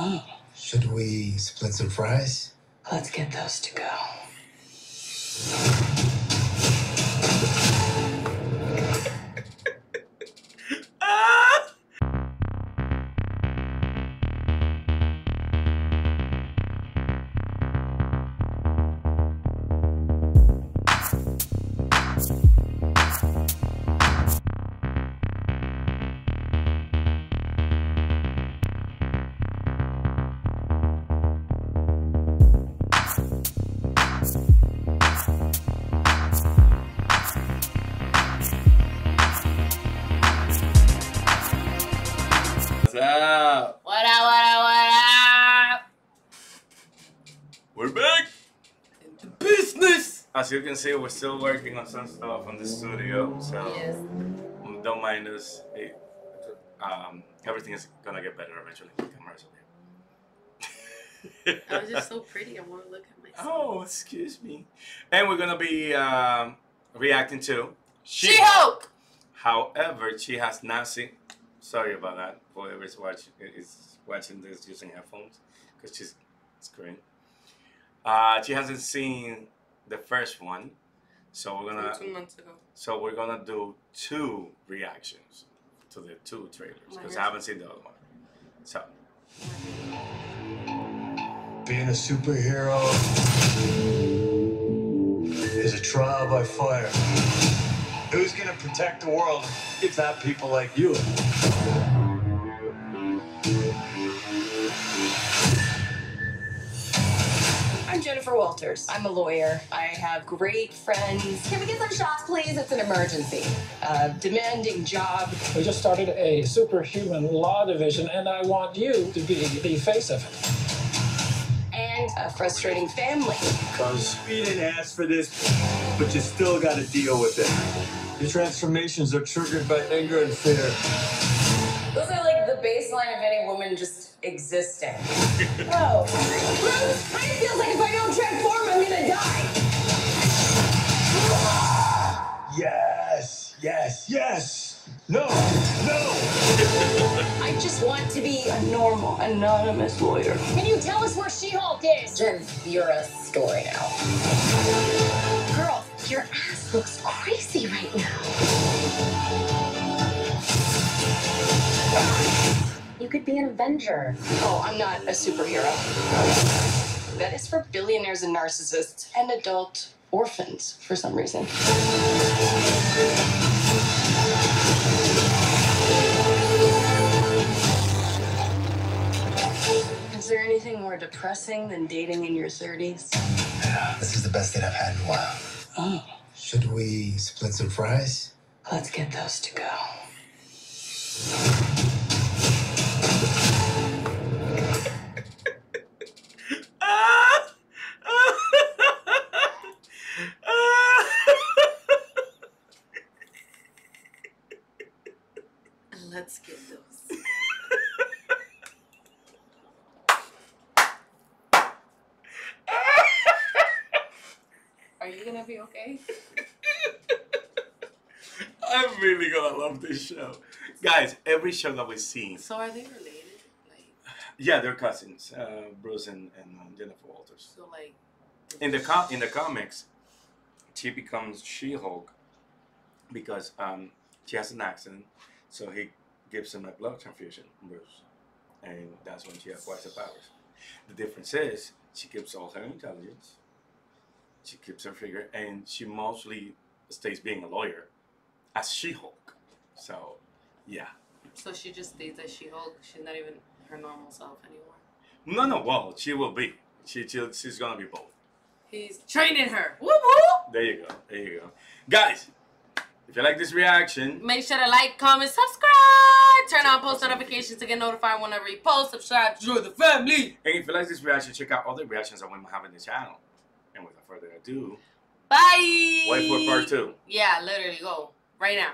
Oh. Should we split some fries? Let's get those to go. We're back in the business. As you can see, we're still working on some stuff on the studio, so Yes. don't mind us. Um, everything is gonna get better eventually. The cameras. I was just so pretty. I want to look at myself. Oh, excuse me. And we're gonna be um, reacting to She-Hulk! However, she has not seen. Sorry about that. Whoever's watching is watching this using headphones because she's screen. Uh, she hasn't seen the first one, so we're gonna. Two months ago. So we're gonna do two reactions to the two trailers because I haven't seen the other one. So Being a superhero is a trial by fire. Who's gonna protect the world if not people like you? Jennifer Walters. I'm a lawyer. I have great friends. Can we get some shots, please? It's an emergency. A demanding job. We just started a superhuman law division, and I want you to be the face of it. And a frustrating family. Cause we didn't ask for this, but you still gotta deal with it. Your transformations are triggered by anger and fear. Those are like the baseline of any woman just existing. oh. Bruce, kind of feels like if I don't transform, I'm gonna die. Yes, yes, yes. No, no. I just want to be a normal, anonymous lawyer. Can you tell us where She-Hulk is? Jen, you're a story now. Girl, your ass looks crazy right now. You could be an Avenger. Oh, I'm not a superhero. That is for billionaires and narcissists and adult orphans for some reason. Is there anything more depressing than dating in your 30s? Yeah, This is the best date I've had in a while. Oh. Should we split some fries? Let's get those to go. Let's get those. Are you gonna be okay? I'm really gonna love this show, guys. Every show that we see, So are they related? Like, yeah, they're cousins, uh, Bruce and, and um, Jennifer Walters. so like. in the com- in the comics, she becomes She-Hulk because um, she has an accident, so he gives him a blood transfusion, Bruce, and that's when she acquires the powers. The difference is she keeps all her intelligence, she keeps her figure, and she mostly stays being a lawyer as She-Hulk. So, yeah. So she just stays as She-Hulk. She's not even her normal self anymore. No, no, well, she will be. She, she she's gonna be both. He's training her. Whoop whoop. There you go. There you go. Guys, if you like this reaction, Make sure to like, comment, subscribe. Turn on post notifications to get notified whenever we post. Subscribe. Join the family. and if you like this reaction, check out other reactions that we have in the channel. And without further ado, Bye. wait for part two. Yeah, literally go right now.